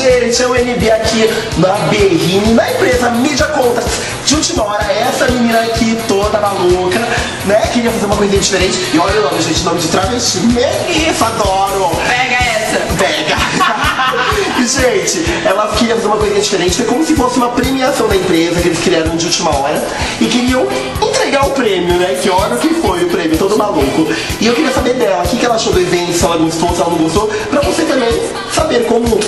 gente, é o NB aqui na Berrine, na empresa Mídia Contas. De última hora, essa menina aqui toda maluca, né? Queria fazer uma coisinha diferente. E olha o nome, gente, nome de travesti. Melissa, adoro! Pega essa. Pega! Gente, ela queria fazer uma coisinha diferente, foi como se fosse uma premiação da empresa que eles criaram de última hora e queriam entregar o prêmio, né? Que hora que foi o prêmio, todo maluco. E eu queria saber dela, o que que ela achou do evento, se ela gostou, se ela não gostou, pra você também saber como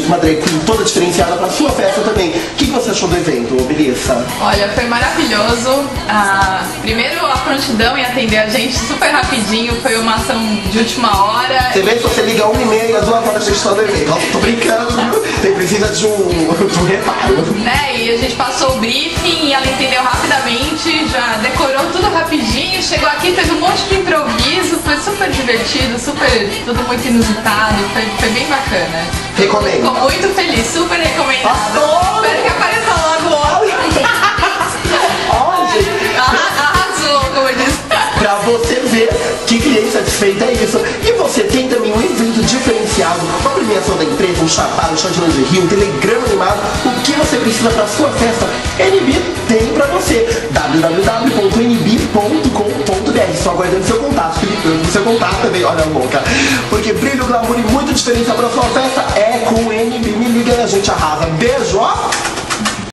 ter uma, drag queen toda diferenciada pra sua festa também. O que você achou do evento, Melissa? Olha, foi maravilhoso. Ah, primeiro, a prontidão em atender a gente super rapidinho. Foi uma ação de última hora. Você vê que você liga uma e meia, duas horas de está no evento. Nossa, tô brincando? Tem precisa de um, de um reparo. Né? E a gente passou o briefing e ela entendeu rapidamente, divertido, super, tudo muito inusitado, foi, foi bem bacana. Recomendo. Ficou muito feliz, super recomendado. Adoro! Espero que apareça logo outro. Gente, Arra- Arrasou, como eu disse. pra você ver que cliente satisfeito é isso. E você tem também um evento diferenciado, uma premiação da empresa, um chapado, um chá de lingerie, um telegrama animado. O que você precisa pra sua festa? NB tem pra você. www.nb.com.br Só aguardando seu contato, Felipe, seu contato também, olha a louca. Porque brilho, glamour e muito diferença pra sua festa é com o NB.